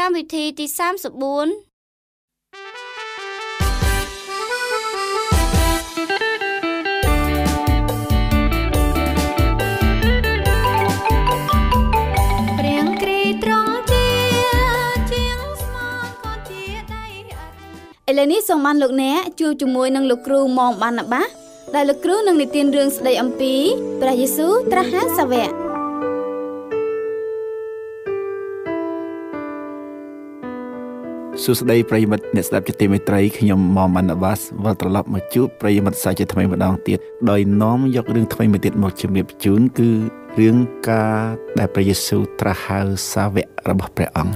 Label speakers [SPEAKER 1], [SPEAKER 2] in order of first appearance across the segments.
[SPEAKER 1] កម្មវិធីទី34ឥឡូវនេះសូមបានលោកអ្នកជួបជាមួយនឹងលោកគ្រូម៉ងបានណាបាដែលលោកគ្រូនឹងនិទានរឿងស្ដីអំពីព្រះយេស៊ូវត្រាស់ហៅសាវក
[SPEAKER 2] សួស្តីប្រិយមិត្តអ្នកស្ដាប់ជាទីមេត្រីខ្ញុំម៉មបានបាសវិលត្រឡប់មកជួបប្រិយមិត្តសាជាថ្មីម្ដងទៀតដោយនាំយករឿងថ្មីមួយទៀតមកជម្រាបជូនគឺរឿងការដែលព្រះយេស៊ូវត្រាស់ហៅសាវករបស់ព្រះអង្គ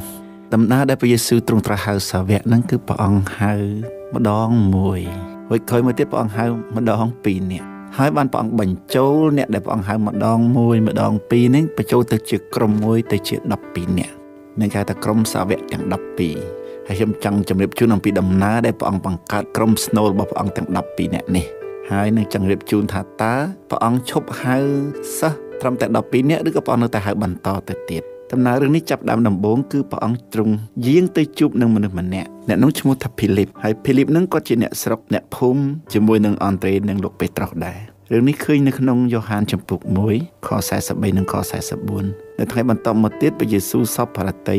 [SPEAKER 2] ដំណើរដែលព្រះយេស៊ូវទ្រង់ត្រាស់ហៅសាវកហ្នឹងគឺព្រះអង្គហៅម្ដងមួយហើយក្រោយមកទៀតព្រះអង្គហៅម្ដងពីរនាក់ហើយបានព្រះអង្គបញ្ចូលអ្នកដែលព្រះអង្គហៅម្ដងមួយម្ដងពីរហ្នឹងបញ្ចូលទៅជាក្រុមមួយទៅជា12នាក់នឹងគេថាក្រុមសាវកទាំង12 ហើយខ្ញុំចង់ជម្រាបជូនអំពីដំណើរដែលព្រះអង្គបង្កើតក្រុមស្នូលរបស់ព្រះអង្គទាំង12នាក់នេះហើយនឹងចង់រៀបជូនថាតើព្រះអង្គឈប់ហៅសិស្សត្រឹមតែ12នាក់ឬក៏ព្រះអង្គនៅតែហៅបន្តទៅទៀតដំណើររឿងនេះចាប់ដើមដំបូងគឺព្រះអង្គទ្រង់យាងទៅជួបនឹងមនុស្សម្នាក់អ្នកនោះឈ្មោះថាភីលីបហើយភីលីបនឹងគាត់ជាអ្នកស្រុកអ្នកភូមិជាមួយនឹងអង់ត្រេនិងលោកពេត្រុសដែររឿងនេះឃើញនៅក្នុងយ៉ូហានចំពុក1ខ43និងខ44នៅថ្ងៃបន្ទាប់មកទៀតព្រះយេស៊ូវសពផារតី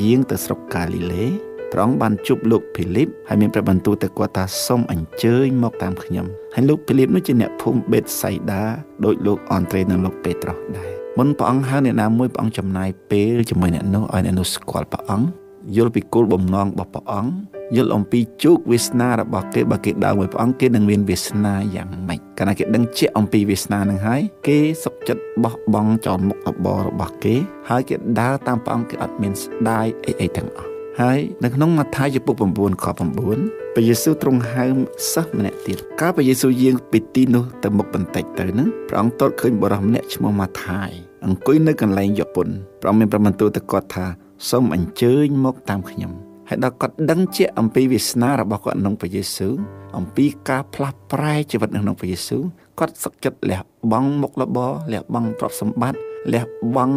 [SPEAKER 2] យាងទៅស្រុកកាលីលេ ព្រះអង្គបានជួបលោកភីលីបហើយមានព្រះបន្ទូលទៅគាត់ថាសូមអញ្ជើញមកតាមខ្ញុំហើយលោកភីលីបនោះជាអ្នកភូមិបេតសៃដាដោយលោកអង់ត្រេនិងលោកពេត្រុសដែរមុនព្រះអង្គហៅអ្នកណាមួយព្រះអង្គចំណាយពេលជាមួយអ្នកនោះឲ្យអ្នកនោះស្គាល់ព្រះអង្គយល់ពីគោលបំណងរបស់ព្រះអង្គយល់អំពីជោគវាសនារបស់គេបើគេដើរមួយព្រះអង្គគេនឹងមានវាសនាយ៉ាងម៉េចកាលណាគេដឹងជាក់អំពីវាសនានឹងហើយគេសុខចិត្តបោះបង់ចោលមុខរបររបស់គេ ហើយគេដើរតាមព្រះអង្គគេអត់មានស្ដាយអីអីទាំងអស់ ហើយនៅក្នុងម៉ាថាយពុ9ខ9ព្រះយេស៊ូវទ្រង់ហៅសិស្សម្នាក់ទៀតកាលព្រះយេស៊ូវយាងពីទីនោះទៅមុខបន្តិចទៅហ្នឹងព្រះអង្គទតឃើញបរិសម្នាក់ឈ្មោះម៉ាថាយអង្គុយនៅកន្លែងយកពុនព្រះមានប្របន្ទូលទៅគាត់ថាសូមអញ្ជើញមកតាមខ្ញុំហើយដល់គាត់ដឹងជាអំពីវាសនារបស់គាត់ក្នុងព្រះយេស៊ូវអំពីការផ្លាស់ប្រែជីវិតក្នុងព្រះយេស៊ូវគាត់សឹកចិត្តលះបង់មុខរបរលះបង់ទ្រព្យសម្បត្តិលះបង់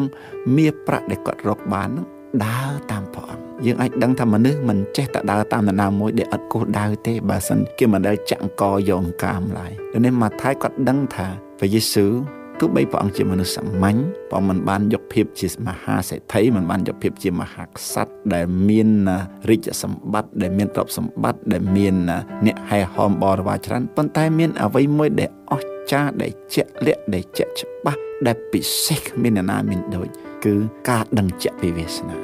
[SPEAKER 2] មាសប្រាក់ដែលគាត់រកបាននឹង ដើរតាមព្រះអង្គយើងអាចដឹងថាមនុស្សមិនចេះតែដើរតាមនរណាមួយដែលអត់គោះដៅទេបើសិនគេមិនដែលចាក់អង្គយកអង្កាមឡើយដូច្នេះម៉ាថាយគាត់ដឹងថាព្រះយេស៊ូវទោះបីព្រះអង្គជាមនុស្សសាមញ្ញព្រះមិនបានយកភាពជាមហាសេដ្ឋីមិនបានយកភាពជាមហាក្សត្រដែលមានរាជសម្បត្តិដែលមានទ្រព្យសម្បត្តិដែលមានអ្នកហែហោមបរិវារច្រើនប៉ុន្តែមានអ្វីមួយដែលអស្ចារ្យដែលជាក់លាក់ដែលជាក់ច្បាស់ដែលពិសេសគ្មានអ្នកណាមានដូច គឺការដឹងជាក់ពីវាសនា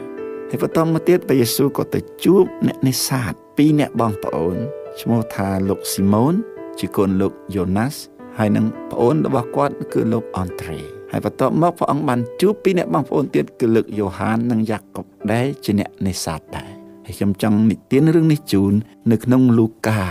[SPEAKER 2] ហើយបន្តមកទៀតព្រះយេស៊ូវក៏ទៅជួបអ្នកនេសាទពីរអ្នកបងប្អូនឈ្មោះថាលោកស៊ីម៉ូនជាកូនលោកយ៉ូណាសហើយនឹងប្អូនរបស់គាត់គឺលោកអង់ត្រេហើយបន្ទាប់មកព្រះអង្គបានជួបពីអ្នកបងប្អូនទៀតគឺលោកយ៉ូហាននិងយ៉ាកុបដែលជាអ្នកនេសាទដែរហើយខ្ញុំចង់និទានរឿងនេះជូននៅក្នុងលូកា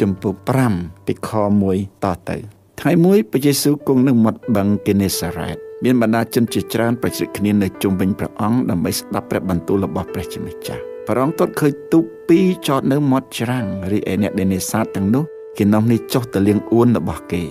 [SPEAKER 2] ចំពោះ5ពីខ1តទៅថ្ងៃមួយព្រះយេស៊ូវគង់នៅមាត់បឹងកេនេសារ៉េត មានបណ្ដាជនជាច្រើនប្រជិតគ្នានៅជុំវិញព្រះអង្គដើម្បីស្ដាប់ព្រះបន្ទូលរបស់ព្រះជាម្ចាស់ព្រះអង្គទតឃើញទូកពីរចតនៅមាត់ច្រាំងរីឯអ្នកដែលនេសាទទាំងនោះគេនាំនេះចុះទៅលាងអួនរបស់គេ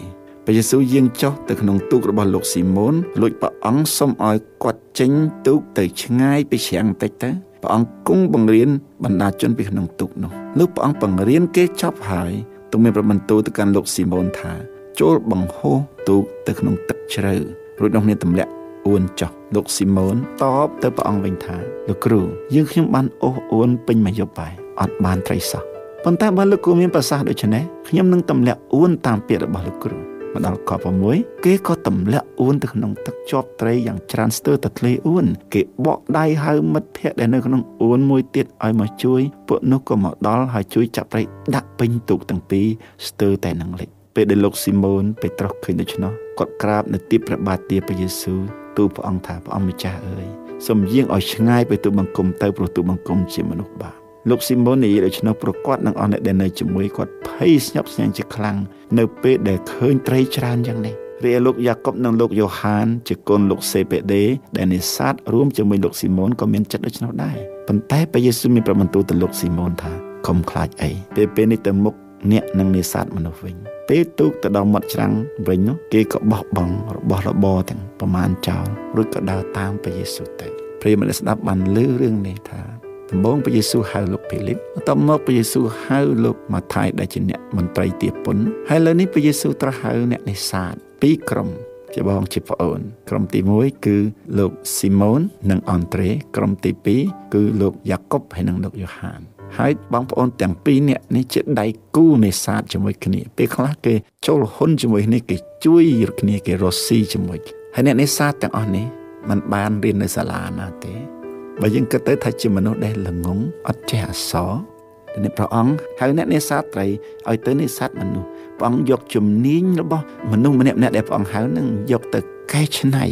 [SPEAKER 2] ព្រះយេស៊ូវយាងចុះទៅក្នុងទូករបស់លោកស៊ីម៉ូនលួចព្រះអង្គសុំឲ្យគាត់ចេញទូកទៅឆ្ងាយពីច្រាំងបន្តិចទៅព្រះអង្គគង់បង្រៀនបណ្ដាជនពីក្នុងទូកនោះលុះព្រះអង្គបង្រៀនគេចប់ហើយទមានប្របន្ទូលទៅកាន់លោកស៊ីម៉ូនថាចូលបង្ហោះទូកទៅក្នុងទឹកជ្រៅ រួចនោះមានទម្លាក់អួនចុះលោកស៊ីម៉ូនតបទៅព្រះអង្គវិញថាលោកគ្រូយើងខ្ញុំបានអូសអួនពេញមួយយប់ហើយអត់បានត្រីសោះប៉ុន្តែបើលោកគ្រូមានប្រសាសន៍ដូច្នេះខ្ញុំនឹងទម្លាក់អួនតាមពាក្យរបស់លោកគ្រូមកដល់ក6គេក៏ទម្លាក់អួនទៅក្នុងទឹកជាប់ត្រីយ៉ាងច្រើនស្ទើរទៅធ្លាអួនគេបកដៃហៅមិត្តភ័ក្តិដែលនៅក្នុងអួនមួយទៀតឲ្យមកជួយពួកនោះក៏មកដល់ហើយជួយចាប់ត្រីដាក់ពេញទូកទាំងពីរស្ទើរតែនឹងលិច ពេលដែលលោកស៊ីម៉ូនពេត្រុសឃើញដូច្នោះគាត់ក្រាបនៅទីព្រះបាទទាព្រះយេស៊ូវទូលព្រះអង្គថាព្រះអង្គម្ចាស់អើយសូមយាងឲ្យឆ្ងាយពីទូបង្គំទៅព្រោះទូបង្គំជាមនុស្សបាបលោកស៊ីម៉ូននិយាយដូច្នោះប្រកាសនឹងអស់អ្នកដែលនៅជាមួយគាត់ភ័យស្ញប់ស្ញែងជាខ្លាំងនៅពេលដែលឃើញត្រីច្រើនយ៉ាងនេះរីឯលោកយ៉ាកុបនិងលោកយ៉ូហានជាកូនលោកសេពេដេដែលនេសាទរួមជាមួយលោកស៊ីម៉ូនក៏មានចិត្តដូច្នោះដែរប៉ុន្តែព្រះយេស៊ូវមានប្របន្ទូលទៅលោកស៊ីម៉ូនថាកុំខ្លាចអីពេលពេលនេះទៅមុខ អ្នកនឹងនេសាទមនុស្សវិញពេលទូកទៅដល់មាត់ច្រាំងវិញនោះគេក៏បោះបង់របស់របរទាំងប្រមាណចោលរួចក៏ដើរតាមព្រះយេស៊ូវទៅព្រាហ្មណ៍ដែលស្ដាប់បានឮរឿងនេះថាពដំបូងព្រះយេស៊ូវហៅលោកភីលីបបន្ទាប់មកព្រះយេស៊ូវហៅលោកម៉ាថាយដែលជាអ្នកមន្ត្រីទាពុនហើយលើនេះព្រះយេស៊ូវត្រាស់ហៅអ្នកនេសាទពីរក្រុមជាបងជាប្អូន ក្រុមទី1គឺលោកស៊ីម៉ូននិងអង់ត្រេក្រុមទី2គឺលោកយ៉ាកុបហើយនិងលោកយ៉ូហាន ហើយបងប្អូនទាំងពីរនាក់នេះជាដៃគូនេសាទជាមួយគ្នាពេលខ្លះគេចូលហ៊ុនជាមួយគ្នាគេជួយគ្នាគេរស់ស៊ីជាមួយហើយអ្នកនេសាទទាំងអស់នេះมันបានរៀននៅសាលាណាទេបើយើងគិតទៅថាជាមនុស្សដែលល្ងងអត់ចេះអក្សរ នេះព្រះអង្គហៅអ្នកនេសាទត្រីឲ្យទៅនេសាទមនុស្សព្រះអង្គយកជំនាញរបស់មនុស្សម្នាក់ម្នាក់ដែលព្រះអង្គហៅនឹងយកទៅកែច្នៃ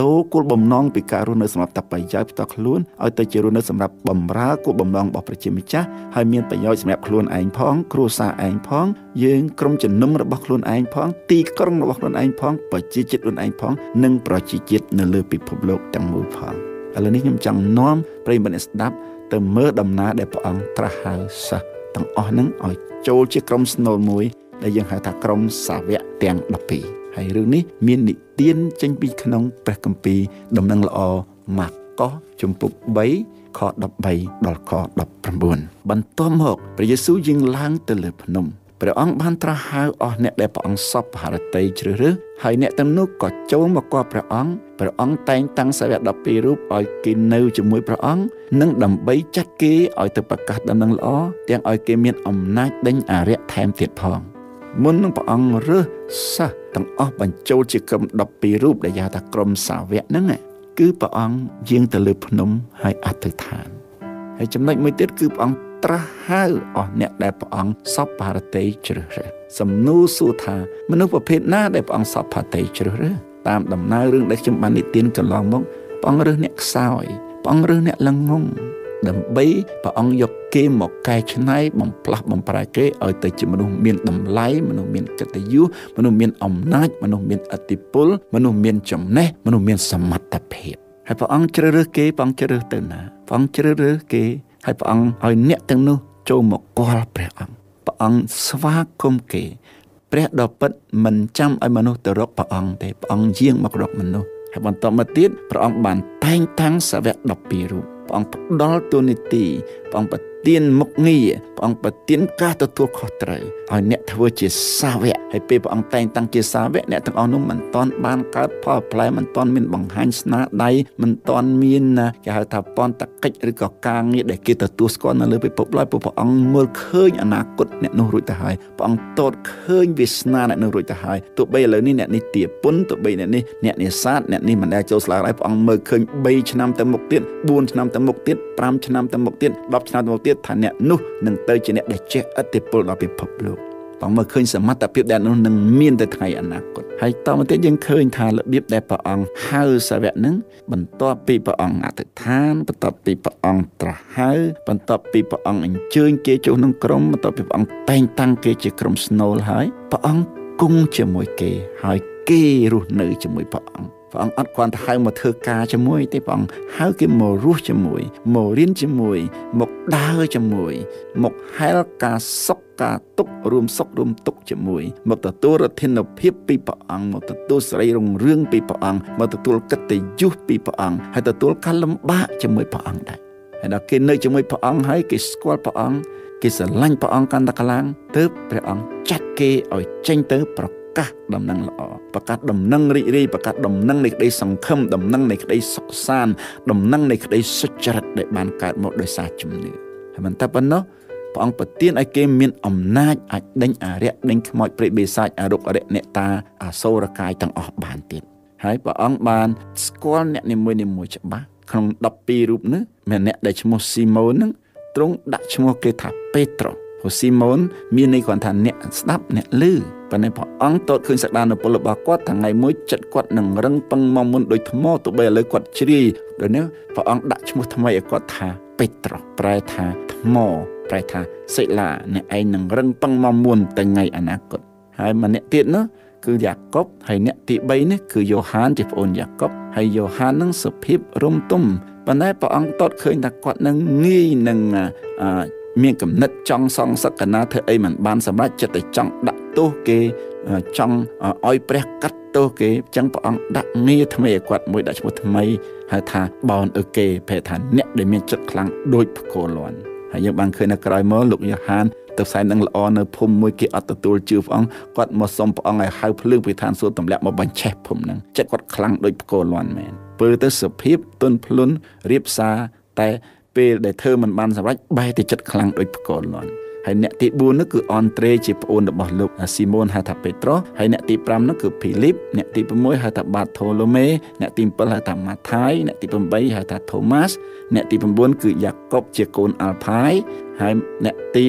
[SPEAKER 2] ដូរគោលបំណងពីការរស់នៅសម្រាប់តបប្រយោជន៍ផ្ទាល់ខ្លួនឲ្យទៅជារស់នៅសម្រាប់បំរើគោលបំណងរបស់ប្រជាម្ចាស់ហើយមានប្រយោជន៍សម្រាប់ខ្លួនឯងផង គ្រួសារឯងផង យើងក្រុមជំនុំរបស់ខ្លួនឯងផង ទីក្រុងរបស់ខ្លួនឯងផងប្រជាជាតិខ្លួនឯងផង និងប្រជាជាតិនៅលើពិភពលោកទាំងមូលផងឥឡូវនេះខ្ញុំចង់នាំប្រិយមិត្តអ្នកស្ដាប់ ទៅមើលដំណើរដែលព្រះអង្គត្រាស់ហៅសិស្សទាំងអស់ហ្នឹងឲ្យចូលជាក្រុមស្នូលមួយ ដែលយើងហៅថាក្រុមសាវកទាំង12ហើយរឿងនេះមាននិទានចេញពីក្នុងព្រះគម្ពីរដំណឹងល្អម៉ាកុសជំពូក3ខ13ដល់ខ19បន្ទាប់មកព្រះយេស៊ូវយាងឡើងទៅលើភ្នំព្រះអង្គបានត្រាស់ហៅអស់អ្នកដែលព្រះអង្គសពហរតីជ្រើសរើសហើយអ្នកទាំងនោះក៏ចូលមកគាល់ព្រះអង្គ ព្រះអង្គតែងតាំងសាវក12រូបឲ្យគេនៅជាមួយព្រះអង្គនិងដើម្បីចាត់គេឲ្យទៅប្រកាសដំណឹងល្អទាំងឲ្យគេមានអំណាចដេញអារក្សថែមទៀតផងមុននឹងព្រះអង្គរើសសិស្សទាំងអស់បញ្ចូលជាក្រុម12រូបដែលហៅថាក្រុមសាវកហ្នឹងគឺព្រះអង្គយាងទៅលើភ្នំហើយអធិដ្ឋានហើយចំណុចមួយទៀតគឺព្រះអង្គត្រាស់ហៅអស់អ្នកដែលព្រះអង្គសពបរតីជ្រើសរើសសំណួរសួរថាមនុស្សប្រភេទណាដែលព្រះអង្គសពបរតីជ្រើសរើស តាមដំណើររឿងដែលខ្ញុំបាននិទានកន្លងមកព្រះអង្គរើសអ្នកខ្សោយព្រះអង្គរើសអ្នកល្ងងដើម្បីព្រះអង្គយកគេមកកែច្នៃបំផ្លាស់បំប្រែគេឲ្យទៅជាមនុស្សមានតម្លៃមនុស្សមានកិត្តិយសមនុស្សមានអំណាចមនុស្សមានអធិពលមនុស្សមានចំណេះមនុស្សមានសមត្ថភាពហើយព្រះអង្គជ្រើសរើសគេព្រះអង្គជ្រើសរើសទៅណាព្រះអង្គជ្រើសរើសគេហើយព្រះអង្គឲ្យអ្នកទាំងនោះចូលមកគាល់ព្រះអង្គព្រះអង្គស្វាគមន៍គេ ព្រះដ៏ពិតមិនចាំឲ្យមនុស្សទៅរកព្រះអង្គទេព្រះអង្គយាងមករកមនុស្សហើយបន្តមកទៀតព្រះអង្គបានតែងតាំងសាវក12រូបព្រះអង្គផ្ដល់ទូនីតិព្រះអង្គប្រ ទានមុខងារព្រះអង្គប្រទានការទទួលខុសត្រូវឲ្យអ្នកធ្វើជាសាវកហើយពេលព្រះអង្គតែងតាំងជាសាវកអ្នកទាំងអស់នោះមិនទាន់បានកើតផលផ្លែមិនទាន់មានបង្ហាញស្នាដៃមិនទាន់មានគេហៅថាពន្ធកិច្ចឬក៏ការងារដែលគេទទួលស្គាល់នៅលើពិភពឡើយព្រោះព្រះអង្គមើលឃើញអនាគតអ្នកនោះរួចទៅហើយព្រះអង្គតតឃើញវាសនាអ្នកនោះរួចទៅហើយទោះបីឥឡូវនេះអ្នកនេះទាពុនទោះបីអ្នកនេះអ្នកនេសាទអ្នកនេះមិនដែលចូលស្លាកហើយព្រះអង្គមើលឃើញ3ឆ្នាំទៅមុខទៀត4ឆ្នាំទៅមុខទៀត5ឆ្នាំទៅមុខទៀត10ឆ្នាំទៅមុខទៀតថាអ្នកនោះនឹងទៅជាអ្នកដែលចេះឥទ្ធិពលដល់ពិភពលោកបងមើលឃើញសមត្ថភាពដែលនោះនឹងមានទៅថ្ងៃអនាគតហើយតមកទៀតយើងឃើញថារបៀបដែលព្រះអង្គហៅសាវកនឹងបន្ទាប់ពីព្រះអង្គអធិដ្ឋានបន្ទាប់ពីព្រះអង្គត្រាស់ហៅបន្ទាប់ពីព្រះអង្គអញ្ជើញគេចូលក្នុងក្រុមបន្ទាប់ពីព្រះអង្គតែងតាំងគេជាក្រុមស្នូលហើយព្រះអង្គគង់ជាមួយគេហើយគេរស់នៅជាមួយព្រះអង្គ ព្រះអង្គអត់គ្រាន់តែហៅមកធ្វើការជាមួយទេព្រះអង្គហៅគេមករស់ជាមួយមករៀនជាមួយ មកដើរជាមួយ មកហែលការសុខការទុករួមសុខរួមទុកជាមួយ មកទទួលរធិនភាពពីព្រះអង្គមកទទួលសេរីរុងរឿងពីព្រះអង្គមកទទួលកិត្តិយសពីព្រះអង្គហើយទទួលការលំបាកជាមួយព្រះអង្គដែរហើយដល់គេនៅជាមួយព្រះអង្គហើយគេស្គាល់ព្រះអង្គគេស្រឡាញ់ព្រះអង្គកាន់តែខ្លាំងទើបព្រះអង្គចាត់គេឲ្យចេញទៅប្រ កាសដំណឹងល្អប្រកាសដំណឹងរីករាយប្រកាសដំណឹងនៃក្តីសង្ឃឹមដំណឹងនៃក្តីសុខសាន្តដំណឹងនៃក្តីសុចរិតដែលបានកើតមកដោយសារជំនឿហើយមិនតែប៉ុណ្ណោះព្រះអង្គប្រទានឲ្យគេមានអំណាចអាចដេញអារក្សដេញខ្មោចព្រៃបិសាចអរុកអរិយអ្នកតាអសូរកាយទាំងអស់បានទៀតហើយព្រះអង្គបានស្គាល់អ្នកនីមួយនីមួយច្បាស់ក្នុង12រូបនេះមានអ្នកដែលឈ្មោះស៊ីម៉ូននឹងទ្រង់ដាក់ឈ្មោះគេថាពេត្រុស ព្រោះស៊ីម៉ូនមានន័យគាត់ថាអ្នកស្ដាប់អ្នកឮប៉ុន្តែព្រះអង្គតតឃើញសក្តានុពលរបស់គាត់ថ្ងៃមួយចិត្តគាត់នឹងរឹងប៉ឹងមកមុនដូចថ្មទោះបីឥឡូវគាត់ជ្រាយដូចនេះព្រះអង្គដាក់ឈ្មោះថ្មីឲ្យគាត់ថាពេត្រុសប្រែថាថ្មប្រែថាសិលាអ្នកឯងនឹងរឹងប៉ឹងមកមុនទៅថ្ងៃអនាគតហើយម្នាក់ទៀតនោះគឺយ៉ាកុបហើយអ្នកទី3នេះគឺយ៉ូហានជាប្អូនយ៉ាកុបហើយយ៉ូហាននឹងសុភាពរំទុំប៉ុន្តែព្រះអង្គតតឃើញថាគាត់នឹងងាយនឹង មានកំណត់ចង់សងសឹកកណាធ្វើអីមិនបានសម្រេចចិត្តតែចង់ដាក់ទោសគេចង់ឲ្យព្រះកាត់ទោសគេអញ្ចឹងព្រះអង្គដាក់ងារថ្មីឲ្យគាត់មួយដាក់ឈ្មោះថ្មីហៅថាបោនអឺគេប្រែថាអ្នកដែលមានចិត្តខ្លាំងដូចផ្គរលាន់ហើយយើងបានឃើញនៅក្រោយមកលោកយ៉ូហានទៅផ្សាយនឹងល្អនៅភូមិមួយគេអត់ទទួលជឿព្រះអង្គគាត់មកសុំព្រះអង្គឲ្យហៅភ្លើងពីឋានសួគ៌ទម្លាក់មកបញ្ឆេះភូមិហ្នឹងចិត្តគាត់ខ្លាំងដូចផ្គរលាន់មែនពើទៅសភាពទន់ភ្លន់រៀបសារតែ ពេលដែលធ្វើមិនបានសម្រេចបែរទៅចិត្តខ្លាំងដូចផ្គរលាន់ហើយអ្នកទី4នោះគឺអនត្រេជាប្អូនរបស់លោកស៊ីម៉ូនហៅថាពេត្រុសហើយអ្នកទី5នោះគឺភីលីបអ្នកទី6ហៅថាបាថូឡូមេអ្នកទី7ហៅថាម៉ាថាយអ្នកទី8ហៅថាថូម៉ាស់អ្នកទី9គឺយ៉ាកុបជាកូនអាល់ផាយហើយអ្នកទី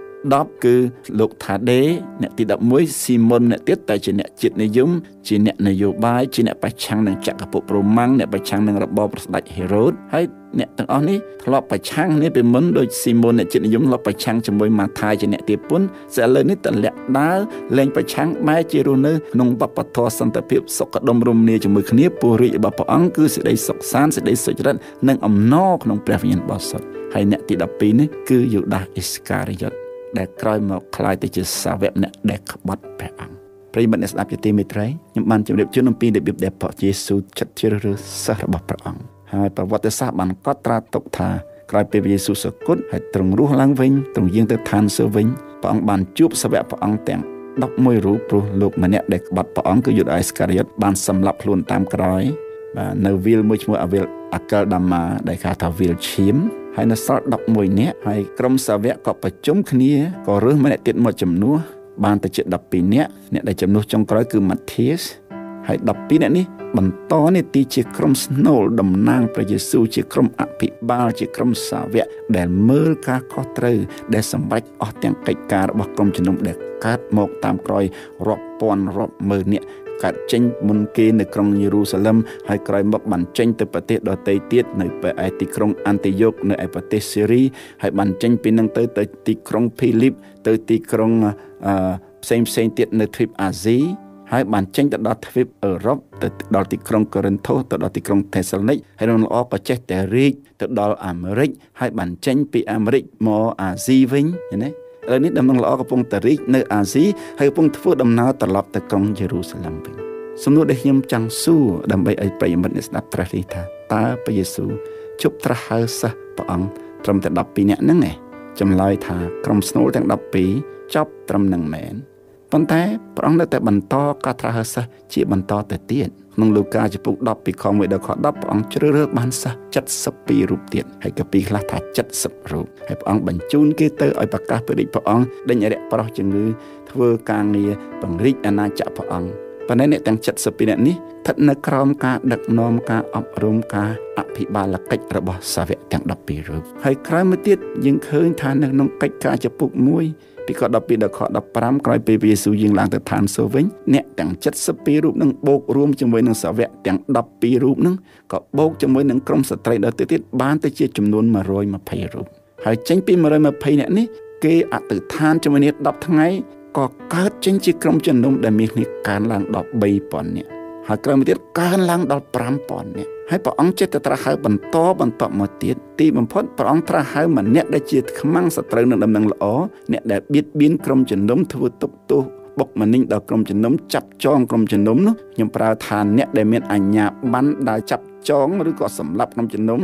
[SPEAKER 2] 10គឺលោកថាដេអ្នកទី11ស៊ីមុនអ្នកទៀតតែជាអ្នកជាតិនិយមជាអ្នកនយោបាយជាអ្នកប្រឆាំងនឹងចក្រភពរ៉ូម៉ាំងអ្នកប្រឆាំងនឹងរបបប្រស្ដេចហេរ៉ូតហើយ អ្នកទាំងអស់នេះធ្លាប់ប្រឆាំងនេះពីមុនដូចស៊ីម៉ូនអ្នកចិត្តនិយមធ្លាប់ប្រឆាំងជាមួយម៉ាថាយជាអ្នកទាពុនស្អិលលើនេះតលាក់ដើរលែងប្រឆាំងបែរជារស់នៅក្នុងបព្វធម៌សន្តិភាពសុខដុមរមនាជាមួយគ្នាពររាជរបស់ព្រះអង្គគឺសេចក្តីសុខសាន្តសេចក្តីសុចរិតនិងអំណរក្នុងព្រះវិញ្ញាណបរិសុទ្ធហើយអ្នកទី12នេះគឺយូដាសអេសការ៉ាយ៉ុតដែលក្រោយមកក្លាយទៅជាសាវកអ្នកដែលក្បត់ព្រះអង្គប្រិមត្តអ្នកស្ដាប់ជាទីមេត្រីខ្ញុំបានជម្រាបជូនអំពីរបៀបដែលព្រះយេស៊ូវចិត្តជ្រើសរើសសិស្សរបស់ព្រះអង្គ ហើយប្រវត្តិសាស្ត្របានកត់ត្រាទុកថាក្រោយពេលព្រះយេស៊ូវសគត់ហើយទ្រង់រស់ឡើងវិញទ្រង់យាងទៅឋានសួគ៌វិញព្រះអង្គបានជួបសាវកព្រះអង្គទាំង11រូបព្រោះលោកម្នាក់ដែលក្បត់ព្រះអង្គគឺយូដាអេស្ការីយ៉ុតបានសម្លាប់ខ្លួនតាមក្រោយបាទនៅវីលមួយឈ្មោះអាវីលអាកលដាម៉ាដែលគេហៅថាវីលឈៀមហើយនៅសល់11នាក់ហើយក្រុមសាវកក៏ប្រជុំគ្នាក៏រើសម្នាក់ទៀតមកជំនួសបានទៅជា12នាក់អ្នកដែលជំនួសចុងក្រោយគឺ Matthias ហើយ12នាក់នេះបន្តនីតិជាក្រុមស្នូលតំណាងព្រះយេស៊ូវជាក្រុមអភិបាលជាក្រុមសាវកដែលមើលការខុសត្រូវដែលសម្រេចអស់ទាំងកិច្ចការរបស់ក្រុមជំនុំដែលកើតមកតាមក្រោយរាប់ពាន់រាប់ម៉ឺននាក់កើតចេញមុនគេនៅក្រុងយេរូសាឡឹមហើយក្រោយមកបានចេញទៅប្រទេសដទៃទៀតនៅឯទីក្រុងអាន់ទីយ៉ូកនៅឯប្រទេសសេរីហើយបានចេញពីនឹងទៅទៅទីក្រុងភីលីបទៅទីក្រុងផ្សេងផ្សេងទៀតនៅទ្វីបអាស៊ី ហើយបានចេញទៅដល់ទ្វីបអឺរ៉ុបទៅដល់ទីក្រុងកូរិនថូសទៅដល់ទីក្រុងថេសាឡូនីកហើយនឹងល្អក៏ចេះតែរីកទៅដល់អាមេរិកហើយបានចេញពីអាមេរិកមកអាស៊ីវិញឃើញទេឥឡូវនេះដំណឹងល្អកំពុងតែរីកនៅអាស៊ីហើយកំពុងធ្វើដំណើរត្រឡប់ទៅក្រុងយេរូសាឡឹមវិញសំណួរដែលខ្ញុំចង់សួរដើម្បីឲ្យប្រិយមិត្តអ្នកស្ដាប់ព្រះនេះថាតើព្រះយេស៊ូវជប់ត្រាស់ហៅសិស្សព្រះអង្គត្រឹមតែ12នាក់ហ្នឹងឯងចម្លើយថាក្រុមស្នូលទាំង12ចប់ត្រឹមនឹងមែន ប៉ុន្តែព្រះអង្គនៅតែបន្តការត្រាស់ហៅសិស្សជាបន្តទៅទៀតក្នុងលូកាចំពុក10ពីខ1ដល់ខ10ព្រះអង្គជ្រើសរើសបានសិស្ស72រូបទៀតហើយក៏ពីខ្លះថា70រូបហើយព្រះអង្គបញ្ជូនគេទៅឲ្យប្រកាសព្រះរាជព្រះអង្គដេញអរិយប្រោះជំងឺធ្វើការងារបង្រីកអាណាចក្រព្រះអង្គប៉ុន្តែអ្នកទាំង72នាក់នេះស្ថិតនៅក្រោមការដឹកនាំការអប់រំការអភិបាលកិច្ចរបស់សាវកទាំង12រូបហើយក្រោយមកទៀតយើងឃើញថានៅក្នុងកិច្ចការចំពុក1 ពីខ12ដល់ខ15ក្រោយពេលព្រះយេស៊ូវយាងឡើងទៅឋានសួគ៌វិញអ្នកទាំង72រូបនឹងបូករួមជាមួយនឹងសាវកទាំង12រូបនឹងក៏បូកជាមួយនឹងក្រុមស្ត្រីដទៃទៀតបានទៅជាចំនួន120រូបហើយចេញពី120អ្នកនេះគេអតិថានជាមួយនេះ10ថ្ងៃក៏កើតចេញជាក្រុមជំនុំដែលមានគ្នាកើនឡើងដល់3000នាក់ហើយក្រោយមកទៀតកើនឡើងដល់5000នាក់ហើយព្រះអង្គចិត្តត្រាស់ហៅបន្តបន្តមកទៀតទីបំផុតព្រះអង្គត្រាស់ហៅម្នាក់ដែលជាខ្មាំងសត្រូវនឹងដំណឹងល្អអ្នកដែលបៀតបៀនក្រុមជំនុំធ្វើទុកទោសបុកម្នេញដល់ក្រុមជំនុំចាប់ចងក្រុមជំនុំនោះខ្ញុំប្រើថាអ្នកដែលមានអញ្ញាប័ណ្ណដែលចាប់ចងឬក៏សម្លាប់ក្រុមជំនុំ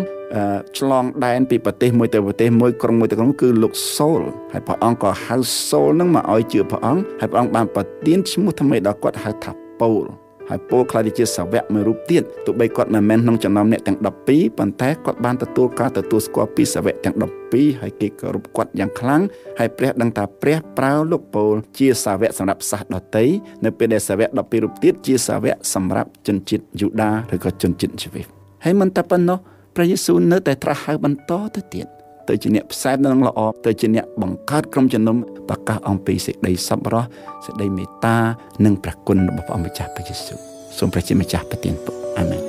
[SPEAKER 2] ឆ្លងដែនពីប្រទេសមួយទៅប្រទេសមួយក្រុងមួយទៅក្រុងគឺលោកសូលហើយព្រះអង្គក៏ហៅសូលនឹងមកឲ្យជឿព្រះអង្គហើយព្រះអង្គបានប្រទានឈ្មោះថ្មីដល់គាត់ហៅថាប៉ូល ហើយពលខ្លះទៅជាសាវកមួយរូបទៀតទោះបីគាត់មិនមែនក្នុងចំណោមអ្នកទាំង12ប៉ុន្តែគាត់បានទទួលការទទួលស្គាល់ពីសាវកទាំង12ហើយគេគោរពគាត់យ៉ាងខ្លាំងហើយព្រះដឹងថាព្រះប្រើលោកពលជាសាវកសម្រាប់សាសដតីនៅពេលដែលសាវក12រូបទៀតជាសាវកសម្រាប់ជនជាតិយូដាឬក៏ជនជាតិជីវិតហើយមិនតែប៉ុណ្ណោះព្រះយេស៊ូវនៅតែត្រាស់ហៅបន្តទៅទៀត ទៅជាអ្នកផ្សាយនឹងល្អទៅជាអ្នកបង្កើតក្រុមជំនុំប្រកាសអំពីសេចក្តីសប្បុរសសេចក្តីមេត្តានិងព្រះគុណរបស់ព្រះម្ចាស់ព្រះយេស៊ូវសូមព្រះជាម្ចាស់ប្រទានពរអាមែន